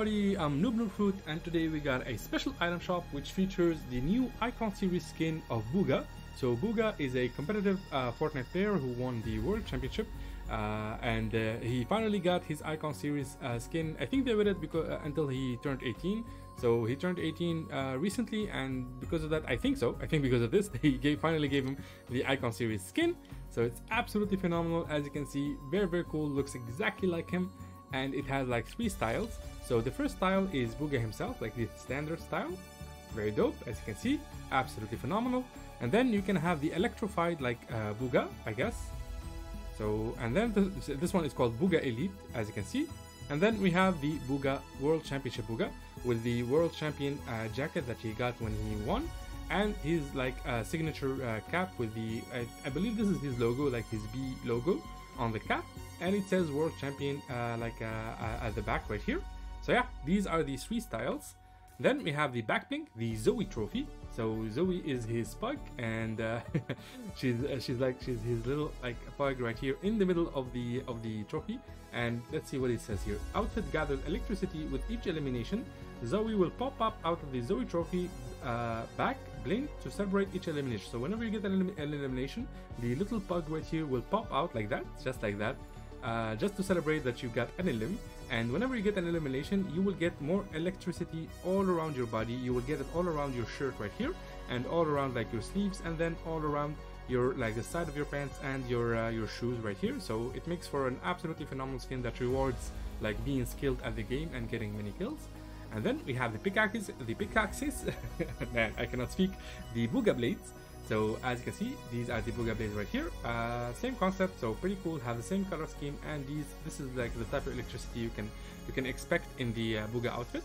everybody, I'm Noob Noob and today we got a special item shop which features the new Icon Series skin of Bugha. So Bugha is a competitive uh, Fortnite player who won the World Championship uh, and uh, he finally got his Icon Series uh, skin. I think they waited because, uh, until he turned 18. So he turned 18 uh, recently and because of that, I think so, I think because of this, they gave, finally gave him the Icon Series skin. So it's absolutely phenomenal as you can see, very very cool, looks exactly like him and it has like three styles. So the first style is Bugha himself, like the standard style. Very dope, as you can see, absolutely phenomenal. And then you can have the electrified like uh, Bugha, I guess. So, and then the, this one is called Bugha Elite, as you can see. And then we have the Bugha World Championship Bugha with the World Champion uh, jacket that he got when he won. And his like uh, signature uh, cap with the, I, I believe this is his logo, like his B logo on the cap and it says world champion uh, like uh, uh, at the back right here. So yeah these are the three styles. Then we have the back bling the zoe trophy. So zoe is his pug and uh, she's uh, she's like she's his little like pug right here in the middle of the of the trophy. And let's see what it says here. Outfit gathers electricity with each elimination. Zoe will pop up out of the zoe trophy uh, back bling to celebrate each elimination. So whenever you get an, elim an elimination the little pug right here will pop out like that just like that uh, just to celebrate that you got an elim. And whenever you get an elimination you will get more electricity all around your body. You will get it all around your shirt right here and all around like your sleeves and then all around your like the side of your pants and your uh, your shoes right here. So it makes for an absolutely phenomenal skin that rewards like being skilled at the game and getting many kills and then we have the pickaxes the pickaxes man i cannot speak the Bugha blades so as you can see, these are the Bugha blades right here. Uh, same concept, so pretty cool. Have the same color scheme, and these this is like the type of electricity you can you can expect in the uh, Bugha outfit.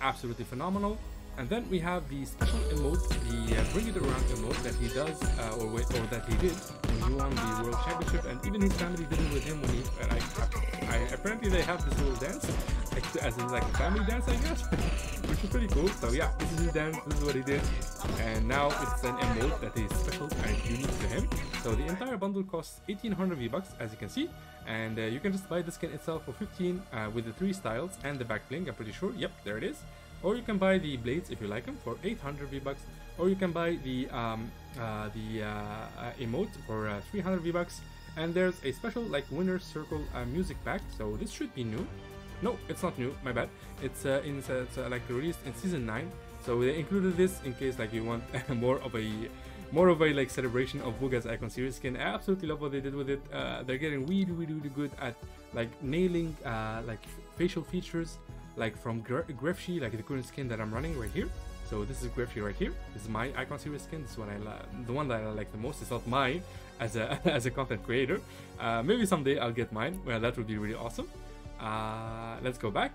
Absolutely phenomenal. And then we have the special emote, the uh, bring it around emote that he does, uh, or wait, or that he did when he won the world championship, and even his family did it with him when he. I, I, apparently they have this little dance, like, as in like a family dance, I guess, which is pretty cool. So yeah, this is his dance. This is what he did, and now it's an emote that is special and unique to him. So the entire bundle costs 1800 V bucks, as you can see, and uh, you can just buy the skin itself for 15 uh, with the three styles and the back bling. I'm pretty sure. Yep, there it is or you can buy the blades if you like them for 800 V-Bucks, or you can buy the um, uh, the uh, uh, emote for uh, 300 V-Bucks. And there's a special like winner circle uh, music pack, so this should be new. No, it's not new. My bad. It's uh, in it's, like released in season 9, so they included this in case like you want more of a more of a like celebration of Bugha's Icon Series skin. I absolutely love what they did with it. they're getting really, really, really good at like nailing like facial features like from Grefg, like the current skin that I'm running right here. So this is Grefg right here. This is my Icon Series skin. This one I the one that I like the most. It's not mine as a as a content creator. Uh, maybe someday I'll get mine. Well, that would be really awesome. Uh, let's go back.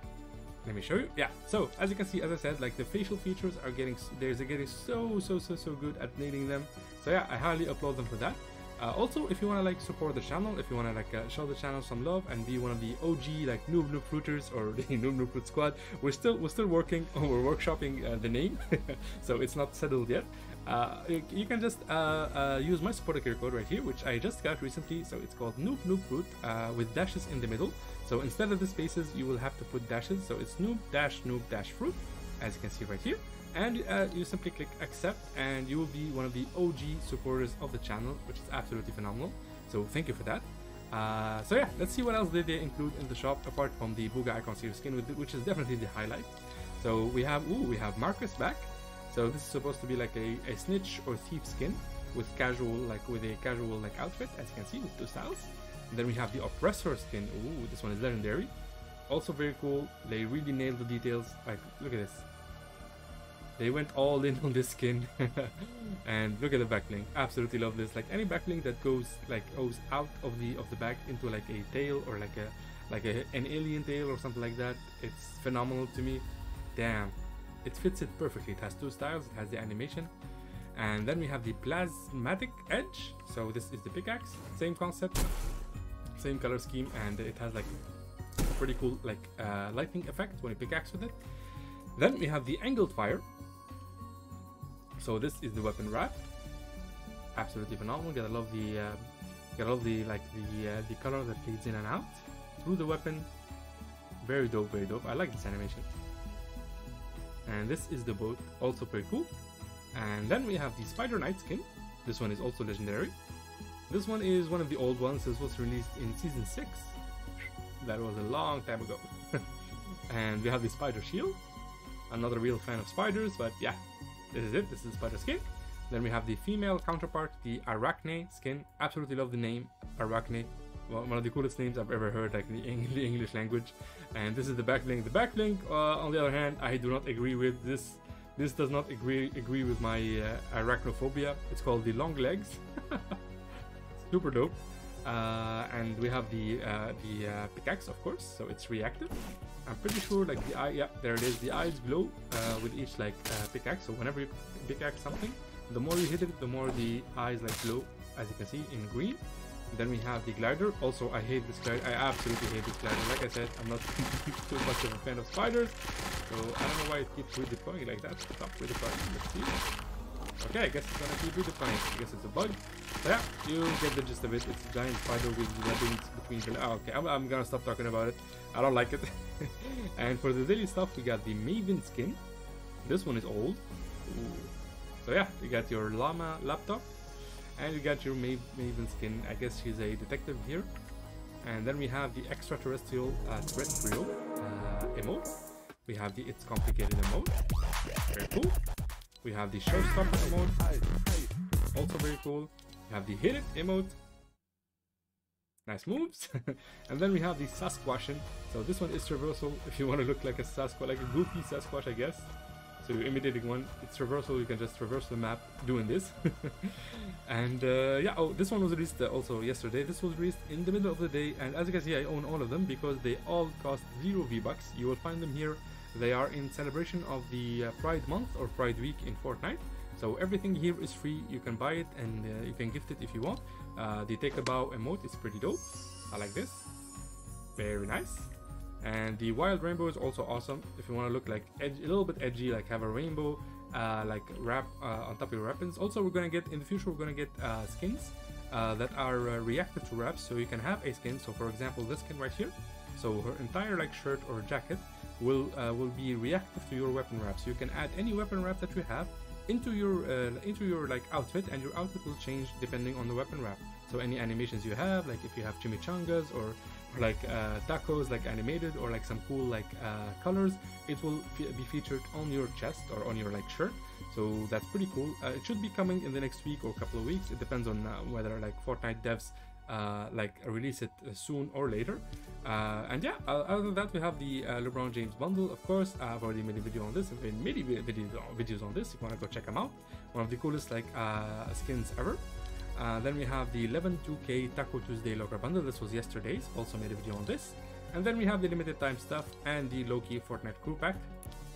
Let me show you. Yeah. So as you can see, as I said, like the facial features are getting there's getting so so so so good at nailing them. So yeah, I highly applaud them for that. Uh, also, if you want to like support the channel, if you want to like uh, show the channel some love and be one of the OG like Noob Noob Fruiters or the Noob Noob Fruit Squad, we're still we're still working, we're workshopping uh, the name, so it's not settled yet. Uh, you, you, can just uh, uh, use my supporter care code right here, which I just got recently. So it's called Noob Noob Fruit with dashes in the middle. So instead of the spaces, you will have to put dashes. So it's Noob Dash Noob Dash Fruit, as you can see right here. And uh, you simply click accept and you will be one of the OG supporters of the channel which is absolutely phenomenal. So thank you for that. Uh, so yeah let's see what else did they include in the shop apart from the Bugha Icon Series skin which is definitely the highlight. So we have ooh we have Marcus back. So this is supposed to be like a, a snitch or thief skin with casual like with a casual like outfit as you can see with two styles. And then we have the oppressor skin. Ooh this one is legendary. Also very cool. They really nailed the details. Like look at this they went all in on this skin. and look at the back bling. Absolutely love this. Like any back bling that goes like goes out of the of the back into like a tail or like a like a, an alien tail or something like that. It's phenomenal to me. Damn. It fits it perfectly. It has two styles. It has the animation. And then we have the plasmatic edge. So this is the pickaxe. Same concept. Same color scheme. And it has like pretty cool like uh, lightning effect when you pickaxe with it. Then we have the angled fire. So this is the weapon wrap. Absolutely phenomenal. Gotta love the, uh, gotta love the like the uh, the color that fades in and out through the weapon. Very dope, very dope. I like this animation. And this is the boat, also pretty cool. And then we have the Spider Knight skin. This one is also legendary. This one is one of the old ones. This was released in season 6. That was a long time ago. and we have the Spider Shield. I'm not a real fan of spiders, but yeah, this is it. This is Spider skin. Then we have the female counterpart, the Arachne skin. Absolutely love the name, Arachne. Well, one of the coolest names I've ever heard, like in the English language. And this is the back. The back uh, on the other hand, I do not agree with this. This does not agree agree with my uh, arachnophobia. It's called the long legs. Super dope. Uh, and we have the uh, the uh, pickaxe, of course, so it's reactive. I'm pretty sure, like the eye, yeah, there it is. The eyes glow uh, with each like uh, pickaxe. So whenever you pickaxe something, the more you hit it, the more the eyes like glow, as you can see in green. Then we have the glider. Also, I hate this glider. I absolutely hate this glider. Like I said, I'm not too much of a fan of spiders, so I don't know why it keeps redeploying like that. Stop redeploying. Let's see. Okay, I guess it's gonna keep redeploying. I guess it's a bug. But yeah, you get the gist of it. It's a giant spider with webbings between the... Oh, okay, I'm, I'm gonna stop talking about it. I don't like it. and for the daily stuff, we got the Maven skin. This one is old. Ooh. So yeah, you got your llama laptop. And you got your Maven skin. I guess she's a detective here. And then we have the extraterrestrial uh, terrestrial uh, emote. We have the It's Complicated emote. Very cool. We have the Showstopper emote. Also very cool. We have the Hit It emote. Nice moves. and then we have the Sasquatchin. So this one is traversal if you want to look like a Sasquatch, like a goofy Sasquatch, I guess. So you're imitating one. It's traversal. You can just traverse the map doing this. and uh, yeah, oh, this one was released uh, also yesterday. This was released in the middle of the day, and as you can see, I own all of them because they all cost zero V bucks. You will find them here. They are in celebration of the uh, Pride Month or Pride Week in Fortnite. So everything here is free. You can buy it and uh, you can gift it if you want. Uh, the take a bow emote is pretty dope. I like this. Very nice. And the wild rainbow is also awesome. If you want to look like edgy, a little bit edgy, like have a rainbow, uh, like wrap uh, on top of your weapons. Also, we're gonna get in the future, we're gonna get uh, skins uh, that are reactive to wraps, so you can have a skin. So, for example, this skin right here. So her entire like shirt or jacket will uh, will be reactive to your weapon wrap. So you can add any weapon wrap that you have into your into your like outfit, and your outfit will change depending on the weapon wrap. So any animations you have, like if you have chimichangas or like uh, tacos like animated or like some cool like uh, colors it will be featured on your chest or on your like shirt so that's pretty cool uh, it should be coming in the next week or a couple of weeks it depends on uh, whether like fortnite devs uh, like release it uh, soon or later Uh, and yeah uh, other than that we have the uh, lebron james bundle of course i've already made a video on this i've made many videos videos on this if you want to go check them out one of the coolest like skins ever uh, then we have the 11 2K Taco Tuesday Locker Bundle. This was yesterday's. Also made a video on this. And then we have the limited time stuff and the Loki Fortnite crew pack.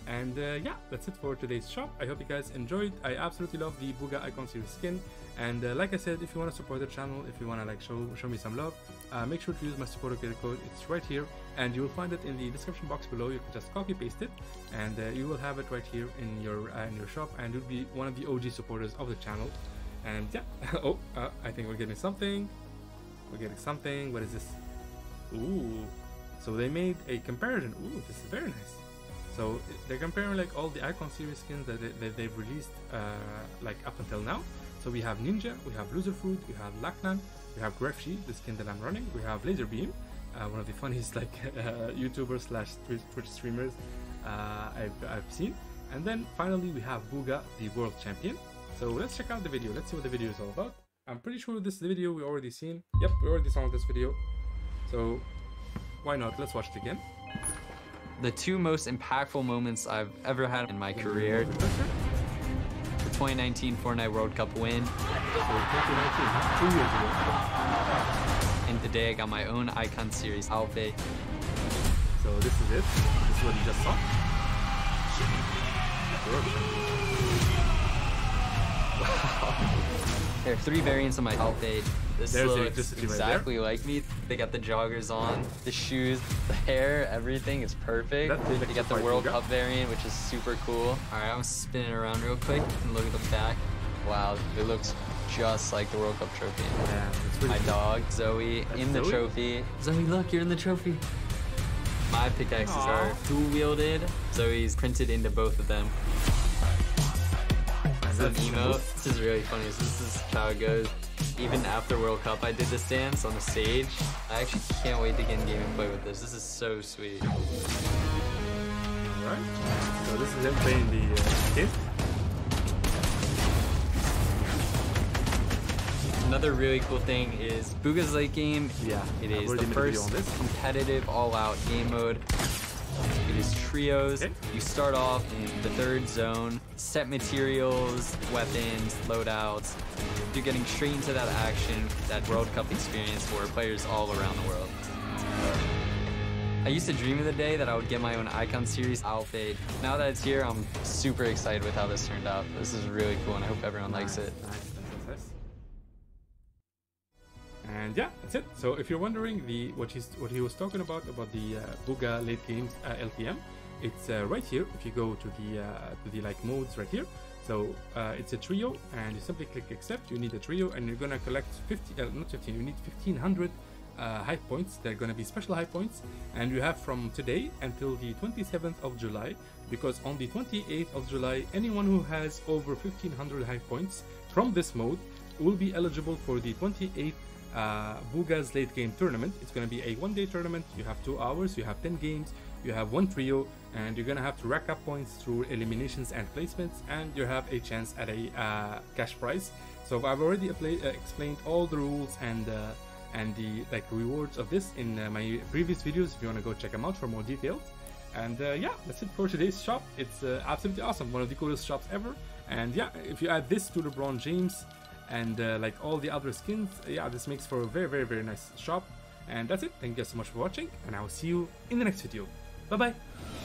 And uh, yeah, that's it for today's shop. I hope you guys enjoyed. I absolutely love the Bugha Icon Series skin. And uh, like I said, if you want to support the channel, if you want to like show show me some love, uh, make sure to use my supporter code. It's right here, and you will find it in the description box below. You can just copy paste it, and uh, you will have it right here in your uh, in your shop, and you'll be one of the OG supporters of the channel. And yeah, oh, uh, I think we're getting something. We're getting something. What is this? Ooh, so they made a comparison. Ooh, this is very nice. So they're comparing like all the Icon series skins that, they, they've released uh, like up until now. So we have Ninja, we have Loserfruit, we have Lachlan, we have Grefg, the skin that I'm running. We have Laserbeam, uh, one of the funniest like uh, YouTubers slash Twitch streamers uh, I've, I've seen. And then finally we have Bugha, the world champion. So let's check out the video. Let's see what the video is all about. I'm pretty sure this is the video we already seen. Yep, we already saw this video. So why not? Let's watch it again. The two most impactful moments I've ever had in my career. The 2019 Fortnite World Cup win. And today I got my own Icon Series outfit. So this is it. This is what you just saw. Wow. there are three variants of my outfit. This There's looks exactly right like me. They got the joggers on, the shoes, the hair, everything is perfect. You got the World Cup variant, which is super cool. All right, I'm spinning around real quick and look at the back. Wow, it looks just like the World Cup trophy. Yeah, My cool. dog, Zoe, that's in the Zoe? trophy. Zoe, look, you're in the trophy. My pickaxes Aww. are dual wielded, Zoe's printed into both of them. This is an emote. This is really funny. This is how it goes. Even after World Cup, I did this dance on the stage. I actually can't wait to get in game and play with this. This is so sweet. Alright. So this is him playing the uh, game. Another really cool thing is Bugha's late game. Yeah, it is the first competitive all-out game mode. It is trios. Okay. You start off in the third zone, set materials, weapons, loadouts. You're getting straight into that action, that World Cup experience for players all around the world. I used to dream of the day that I would get my own Icon Series outfit. Now that it's here, I'm super excited with how this turned out. This is really cool and I hope everyone likes it. And yeah, that's it. So if you're wondering the what he's what he was talking about about the uh, Bugha late games uh, LTM, it's uh, right here. If you go to the uh, to the like modes right here, so uh, it's a trio, and you simply click accept. You need a trio, and you're gonna collect 50, uh, not 15. You need 1500 uh, high points. They're gonna be special high points, and you have from today until the 27th of July. Because on the 28th of July, anyone who has over 1500 high points from this mode will be eligible for the 28th uh, Bugha's late game tournament. It's going to be a one day tournament. You have two hours, you have 10 games, you have one trio, and you're going to have to rack up points through eliminations and placements, and you have a chance at a uh, cash prize. So I've already uh, explained all the rules and uh, and the like rewards of this in uh, my previous videos. If you want to go check them out for more details. And uh, yeah, that's it for today's shop. It's absolutely awesome, one of the coolest shops ever. And yeah, if you add this to LeBron James, and uh, like all the other skins yeah this makes for a very very very nice shop. And that's it. Thank you guys so much for watching and i will see you in the next video. Bye bye